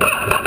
Ha ha!